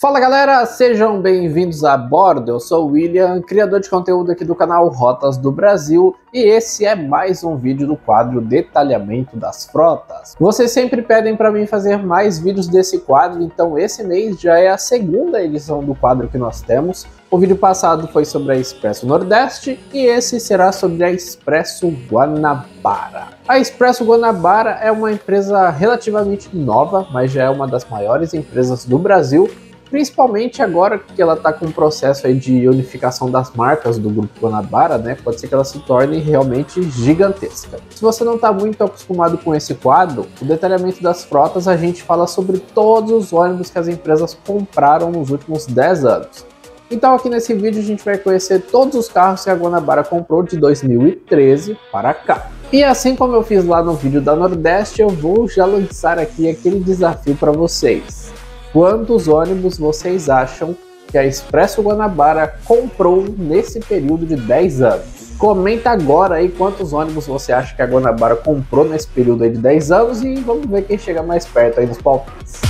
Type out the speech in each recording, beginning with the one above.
Fala galera, sejam bem-vindos a bordo. Eu sou o William, criador de conteúdo aqui do canal Rotas do Brasil, e esse é mais um vídeo do quadro Detalhamento das Frotas. Vocês sempre pedem para mim fazer mais vídeos desse quadro, então esse mês já é a segunda edição do quadro que nós temos. O vídeo passado foi sobre a Expresso Nordeste e esse será sobre a Expresso Guanabara. A Expresso Guanabara é uma empresa relativamente nova, mas já é uma das maiores empresas do Brasil principalmente agora que ela está com um processo aí de unificação das marcas do Grupo Guanabara, né? Pode ser que ela se torne realmente gigantesca. Se você não está muito acostumado com esse quadro, o detalhamento das frotas a gente fala sobre todos os ônibus que as empresas compraram nos últimos 10 anos. Então aqui nesse vídeo a gente vai conhecer todos os carros que a Guanabara comprou de 2013 para cá. E assim como eu fiz lá no vídeo da Nordeste, eu vou já lançar aqui aquele desafio para vocês. Quantos ônibus vocês acham que a Expresso Guanabara comprou nesse período de 10 anos? Comenta agora aí quantos ônibus você acha que a Guanabara comprou nesse período aí de 10 anos e vamos ver quem chega mais perto aí nos palpites.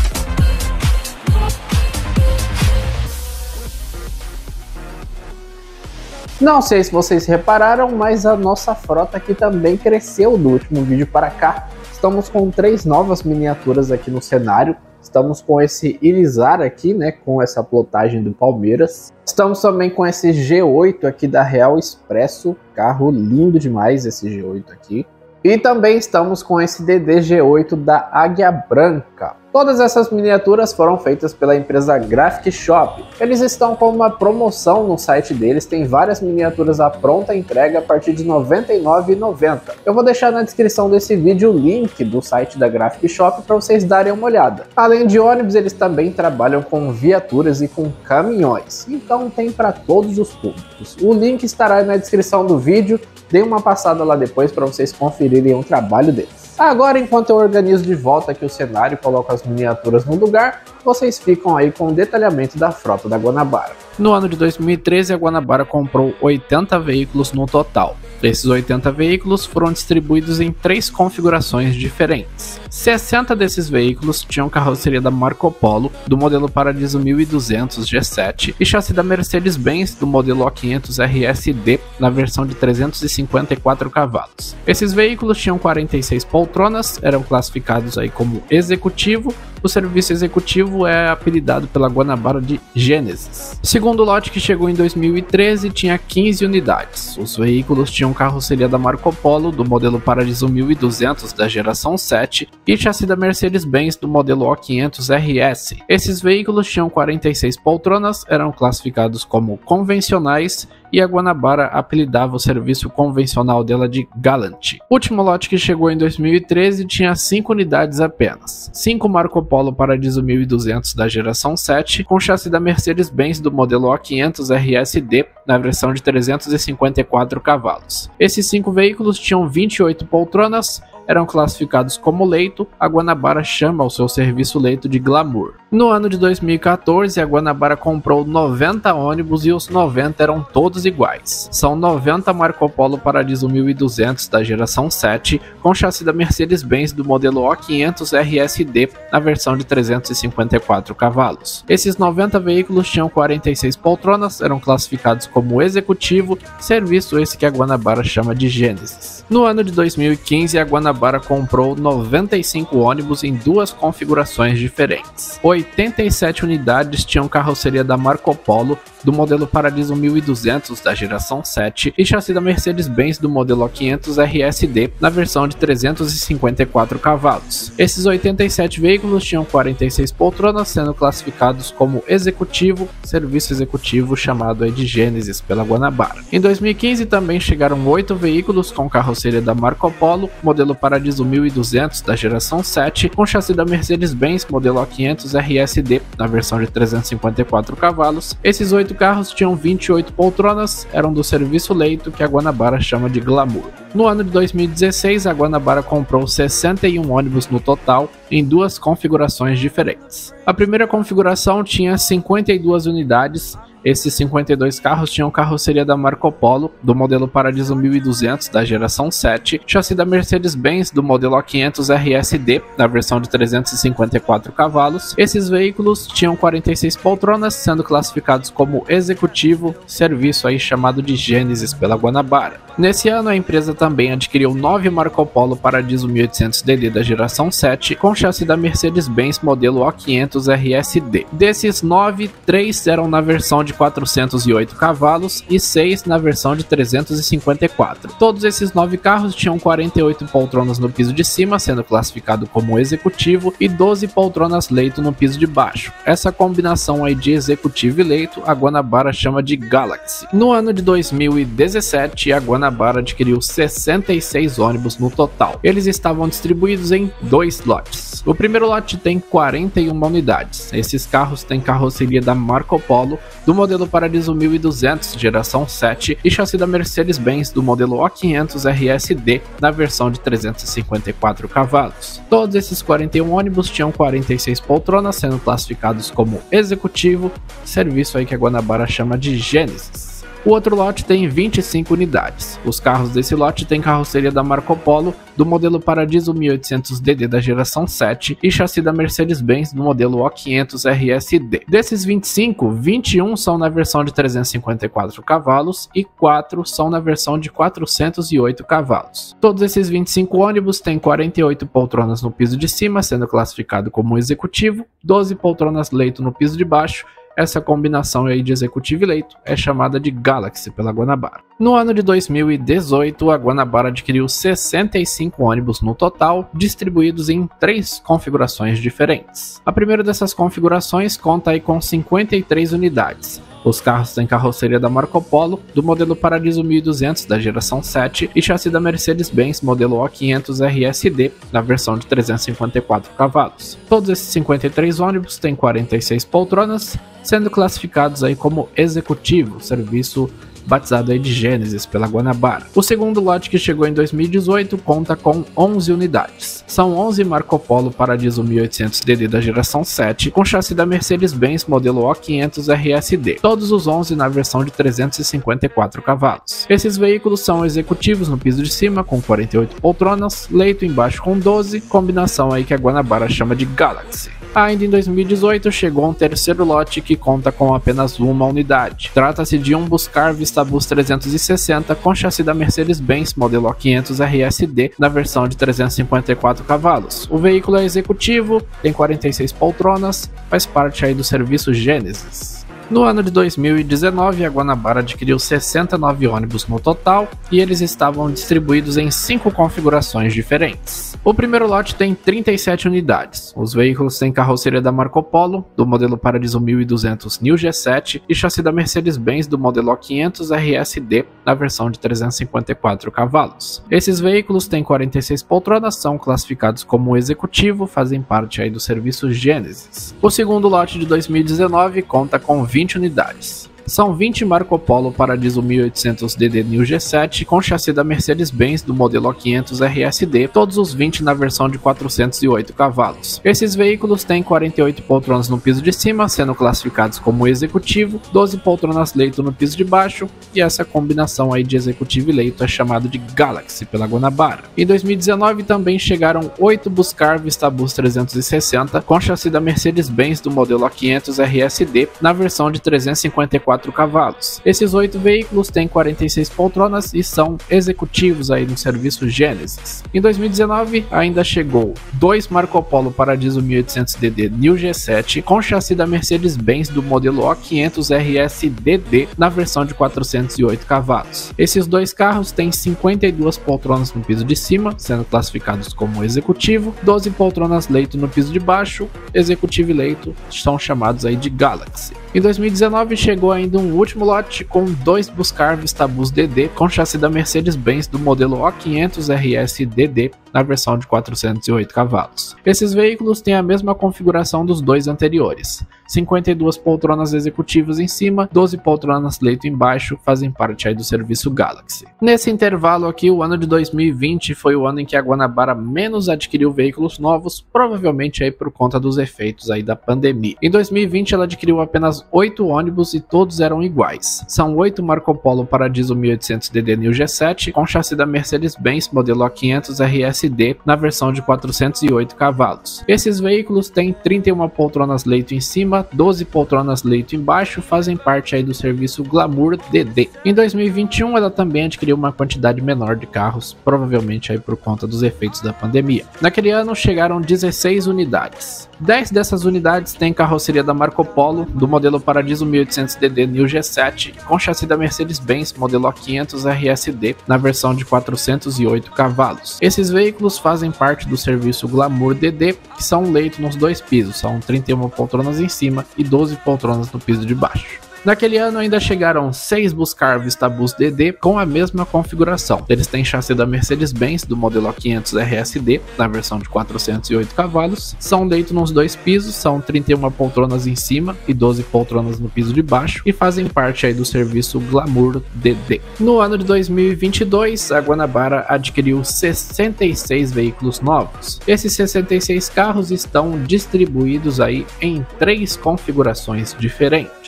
Não sei se vocês repararam, mas a nossa frota aqui também cresceu do último vídeo para cá. Estamos com três novas miniaturas aqui no cenário. Estamos com esse Irizar aqui, né, com essa plotagem do Palmeiras. Estamos também com esse G8 aqui da Real Expresso, carro lindo demais esse G8 aqui. E também estamos com esse DDG8 da Águia Branca. Todas essas miniaturas foram feitas pela empresa Graphic Shop. Eles estão com uma promoção no site deles, tem várias miniaturas à pronta entrega a partir de R$ 99,90. Eu vou deixar na descrição desse vídeo o link do site da Graphic Shop para vocês darem uma olhada. Além de ônibus, eles também trabalham com viaturas e com caminhões, então tem para todos os públicos. O link estará na descrição do vídeo, dê uma passada lá depois para vocês conferirem o trabalho deles. Agora, enquanto eu organizo de volta aqui o cenário e coloco as miniaturas no lugar, vocês ficam aí com o detalhamento da frota da Guanabara. No ano de 2013, a Guanabara comprou 80 veículos no total. Esses 80 veículos foram distribuídos em três configurações diferentes. 60 desses veículos tinham carroceria da Marco Polo, do modelo Paradiso 1200 G7 e chassi da Mercedes-Benz do modelo O500 RSD na versão de 354 cavalos. Esses veículos tinham 46 poltronas, eram classificados aí como executivo o serviço executivo é apelidado pela Guanabara de Gênesis. Segundo lote que chegou em 2013 tinha 15 unidades. Os veículos tinham carroceria da Marco Polo do modelo Paradiso 1200 da geração 7 e chassi da Mercedes-Benz do modelo O500 RS. Esses veículos tinham 46 poltronas, eram classificados como convencionais e a Guanabara apelidava o serviço convencional dela de Galant. O último lote que chegou em 2013 tinha 5 unidades apenas. 5 Marco Polo Paradiso 1200 da geração 7, com chassi da Mercedes-Benz do modelo O500 RSD na versão de 354 cavalos. Esses 5 veículos tinham 28 poltronas, eram classificados como leito, a Guanabara chama o seu serviço leito de glamour. No ano de 2014, a Guanabara comprou 90 ônibus e os 90 eram todos iguais. São 90 Marco Polo Paradiso 1200 da geração 7, com chassi da Mercedes-Benz do modelo O500 RSD na versão de 354 cavalos. Esses 90 veículos tinham 46 poltronas, eram classificados como executivo, serviço esse que a Guanabara chama de Gênesis. No ano de 2015, a Guanabara comprou 95 ônibus em duas configurações diferentes. 87 unidades tinham carroceria da Marco Polo do modelo Paradiso 1200 da geração 7 e chassi da Mercedes-Benz do modelo 500 RSD na versão de 354 cavalos. Esses 87 veículos tinham 46 poltronas, sendo classificados como executivo, serviço executivo chamado de Gênesis pela Guanabara. Em 2015 também chegaram 8 veículos com carroceria da Marco Polo, modelo Paradiso 1200 da geração 7, com chassi da Mercedes-Benz modelo 500 RSD na versão de 354 cavalos. Esses 8 carros tinham 28 poltronas, eram do serviço leito que a Guanabara chama de glamour. No ano de 2016, a Guanabara comprou 61 ônibus no total, em duas configurações diferentes. A primeira configuração tinha 52 unidades Esses 52 carros tinham carroceria da Marco Polo, do modelo Paradiso 1200 da geração 7, chassi da Mercedes-Benz do modelo A500 RSD, da versão de 354 cavalos. Esses veículos tinham 46 poltronas, sendo classificados como executivo, serviço aí chamado de Gênesis pela Guanabara. Nesse ano, a empresa também adquiriu nove Marco Polo Paradiso 1800DD da geração 7, com chassi da Mercedes-Benz modelo O500 RSD. Desses nove, três eram na versão de 408 cavalos e seis na versão de 354. Todos esses nove carros tinham 48 poltronas no piso de cima, sendo classificado como executivo, e 12 poltronas leito no piso de baixo. Essa combinação aí de executivo e leito, a Guanabara chama de Galaxy. No ano de 2017, a Guanabara Guanabara adquiriu 66 ônibus no total. Eles estavam distribuídos em dois lotes. O primeiro lote tem 41 unidades. Esses carros têm carroceria da Marco Polo, do modelo Paradiso 1200 geração 7 e chassi da Mercedes-Benz do modelo O500 RSD na versão de 354 cavalos. Todos esses 41 ônibus tinham 46 poltronas, sendo classificados como executivo, serviço aí que a Guanabara chama de Gênesis. O outro lote tem 25 unidades. Os carros desse lote têm carroceria da Marco Polo, do modelo Paradiso 1800DD da geração 7 e chassi da Mercedes-Benz do modelo O500 RSD. Desses 25, 21 são na versão de 354 cavalos e 4 são na versão de 408 cavalos. Todos esses 25 ônibus têm 48 poltronas no piso de cima, sendo classificado como executivo, 12 poltronas leito no piso de baixo essa combinação aí de executivo leito é chamada de Galaxy pela Guanabara. No ano de 2018, a Guanabara adquiriu 65 ônibus no total, distribuídos em três configurações diferentes. A primeira dessas configurações conta aí com 53 unidades, os carros têm carroceria da Marco Polo, do modelo Paradiso 1200 da geração 7 e chassi da Mercedes-Benz modelo O500 RSD, na versão de 354 cavalos. Todos esses 53 ônibus têm 46 poltronas, sendo classificados aí como executivo, serviço batizado aí de Gênesis pela Guanabara. O segundo lote que chegou em 2018 conta com 11 unidades. São 11 Marco Polo Paradiso 1800DD da geração 7, com chassi da Mercedes-Benz modelo O500 RSD, todos os 11 na versão de 354 cavalos. Esses veículos são executivos no piso de cima com 48 poltronas, leito embaixo com 12, combinação aí que a Guanabara chama de Galaxy. Ainda em 2018 chegou um terceiro lote que conta com apenas uma unidade. Trata-se de um Buscar Vistabus 360 com chassi da Mercedes-Benz modelo 500 RSD na versão de 354 cavalos. O veículo é executivo, tem 46 poltronas, faz parte aí do serviço Genesis. No ano de 2019, a Guanabara adquiriu 69 ônibus no total e eles estavam distribuídos em cinco configurações diferentes. O primeiro lote tem 37 unidades. Os veículos têm carroceria da Marco Polo, do modelo Paradiso 1200 New G7 e chassi da Mercedes-Benz do modelo O500 RSD na versão de 354 cavalos. Esses veículos têm 46 poltronas, são classificados como executivo, fazem parte aí do serviço Genesis. O segundo lote de 2019 conta com 20 20 unidades. São 20 Marco Polo Paradiso 1800 DD New G7 com chassi da Mercedes-Benz do modelo 500 RSD, todos os 20 na versão de 408 cavalos. Esses veículos têm 48 poltronas no piso de cima, sendo classificados como executivo, 12 poltronas leito no piso de baixo, e essa combinação aí de executivo e leito é chamado de Galaxy pela Guanabara. Em 2019 também chegaram 8 Buscar Vistabus 360 com chassi da Mercedes-Benz do modelo 500 RSD na versão de 354 4 cavalos. Esses oito veículos têm 46 poltronas e são executivos aí no serviço Genesis. Em 2019 ainda chegou dois Marco Polo Paradiso 1800DD New G7 com chassi da Mercedes-Benz do modelo O500 RSDD na versão de 408 cavalos. Esses dois carros têm 52 poltronas no piso de cima, sendo classificados como executivo, 12 poltronas leito no piso de baixo, executivo e leito são chamados aí de Galaxy. Em 2019 chegou ainda um último lote com dois Buscar Vistabus DD com chassi da Mercedes-Benz do modelo O500 RS DD na versão de 408 cavalos. Esses veículos têm a mesma configuração dos dois anteriores. 52 poltronas executivas em cima, 12 poltronas leito embaixo, fazem parte aí do serviço Galaxy. Nesse intervalo aqui, o ano de 2020 foi o ano em que a Guanabara menos adquiriu veículos novos, provavelmente aí por conta dos efeitos aí da pandemia. Em 2020 ela adquiriu apenas 8 ônibus e todos eram iguais. São 8 Marco Polo Paradiso 1800DD New G7 com chassi da Mercedes-Benz modelo A500 RSD na versão de 408 cavalos. Esses veículos têm 31 poltronas leito em cima, 12 poltronas leito embaixo fazem parte aí do serviço Glamour DD. Em 2021, ela também adquiriu uma quantidade menor de carros, provavelmente aí por conta dos efeitos da pandemia. Naquele ano chegaram 16 unidades. 10 dessas unidades têm carroceria da Marco Polo, do modelo Paradiso 1800DD New G7, com chassi da Mercedes-Benz modelo A500 RSD, na versão de 408 cavalos. Esses veículos fazem parte do serviço Glamour DD, que são um leito nos dois pisos, são 31 poltronas em cima e 12 poltronas no piso de baixo. Naquele ano ainda chegaram seis Buscar Vistabus DD com a mesma configuração. Eles têm chassi da Mercedes-Benz do modelo A500 RSD, na versão de 408 cavalos. São leito nos dois pisos, são 31 poltronas em cima e 12 poltronas no piso de baixo e fazem parte aí do serviço Glamour DD. No ano de 2022, a Guanabara adquiriu 66 veículos novos. Esses 66 carros estão distribuídos aí em três configurações diferentes.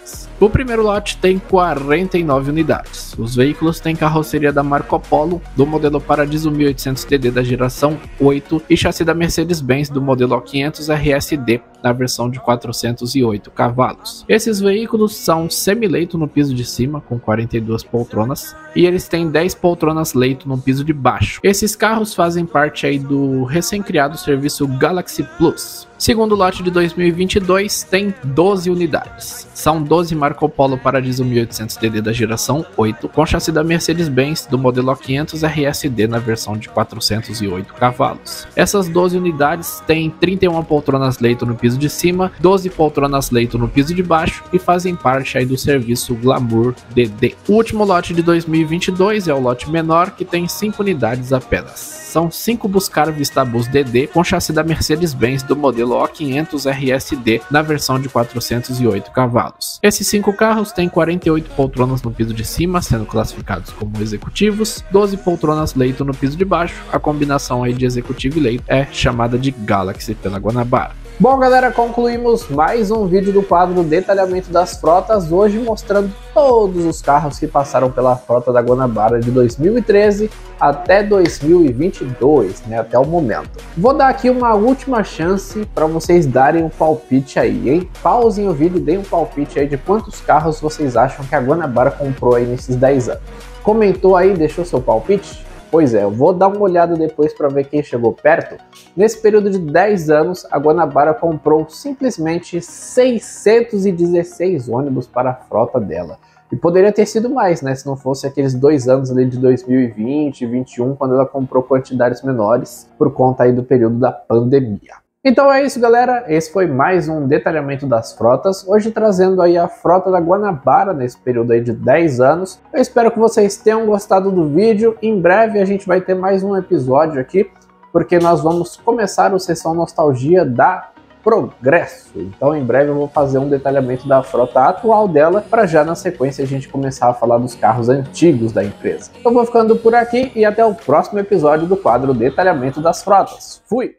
O primeiro lote tem 49 unidades. Os veículos têm carroceria da Marco Polo, do modelo Paradiso 1800TD da geração 8 e chassi da Mercedes-Benz do modelo 500 RSD na versão de 408 cavalos. Esses veículos são semi-leito no piso de cima, com 42 poltronas, e eles têm 10 poltronas leito no piso de baixo. Esses carros fazem parte aí do recém-criado serviço Galaxy Plus. Segundo lote de 2022 tem 12 unidades. São 12 Marco Polo Paradiso 1800DD da geração 8, com chassi da Mercedes-Benz do modelo 500 RSD na versão de 408 cavalos. Essas 12 unidades têm 31 poltronas leito no piso de cima, 12 poltronas leito no piso de baixo e fazem parte aí do serviço Glamour DD. O último lote de 2022 é o lote menor que tem 5 unidades apenas. São 5 Buscar Vistabus DD com chassi da Mercedes-Benz do modelo O500 RSD na versão de 408 cavalos. Esses 5 carros têm 48 poltronas no piso de cima, sendo classificados como executivos, 12 poltronas leito no piso de baixo. A combinação aí de executivo e leito é chamada de Galaxy pela Guanabara. Bom, galera, concluímos mais um vídeo do quadro Detalhamento das Frotas, hoje mostrando todos os carros que passaram pela frota da Guanabara de 2013 até 2022, né, até o momento. Vou dar aqui uma última chance para vocês darem um palpite aí, hein? Pausem o vídeo e deem um palpite aí de quantos carros vocês acham que a Guanabara comprou aí nesses 10 anos. Comentou aí, deixou seu palpite? Pois é, eu vou dar uma olhada depois para ver quem chegou perto. Nesse período de 10 anos, a Guanabara comprou simplesmente 616 ônibus para a frota dela. E poderia ter sido mais, né? Se não fosse aqueles dois anos ali de 2020 e 2021, quando ela comprou quantidades menores por conta aí do período da pandemia. Então é isso, galera. Esse foi mais um detalhamento das frotas. Hoje trazendo aí a frota da Guanabara nesse período aí de 10 anos. Eu espero que vocês tenham gostado do vídeo. Em breve a gente vai ter mais um episódio aqui, porque nós vamos começar o Sessão Nostalgia da Progresso. Então em breve eu vou fazer um detalhamento da frota atual dela, para já na sequência a gente começar a falar dos carros antigos da empresa. Eu vou ficando por aqui e até o próximo episódio do quadro Detalhamento das Frotas. Fui!